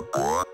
What?